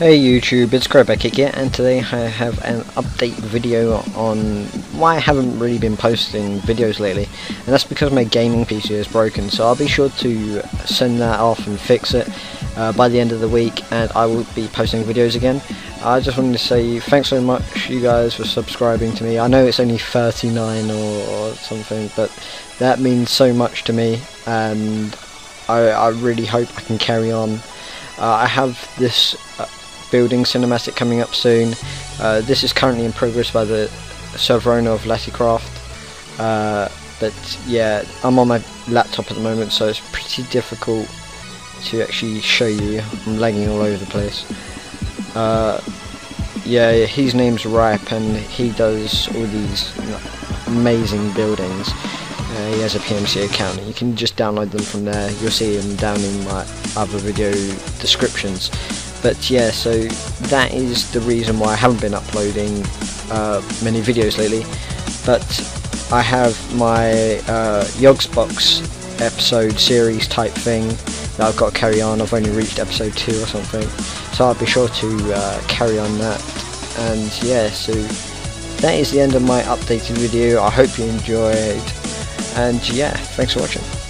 Hey YouTube, it's Crowback here and today I have an update video on why I haven't really been posting videos lately and that's because my gaming PC is broken so I'll be sure to send that off and fix it uh, by the end of the week and I will be posting videos again. I just wanted to say thanks so much you guys for subscribing to me. I know it's only 39 or, or something but that means so much to me and I, I really hope I can carry on. Uh, I have this uh, building cinematic coming up soon. Uh, this is currently in progress by the server owner of Lattycraft. Uh, but yeah, I'm on my laptop at the moment, so it's pretty difficult to actually show you. I'm lagging all over the place. Uh, yeah, his name's Ripe, and he does all these amazing buildings. Uh, he has a PMC account, and you can just download them from there. You'll see them down in my other video descriptions but yeah so that is the reason why I haven't been uploading uh, many videos lately. But I have my uh, Yogsbox episode series type thing that I've got to carry on. I've only reached episode 2 or something. So I'll be sure to uh, carry on that. And yeah so that is the end of my updated video. I hope you enjoyed. And yeah thanks for watching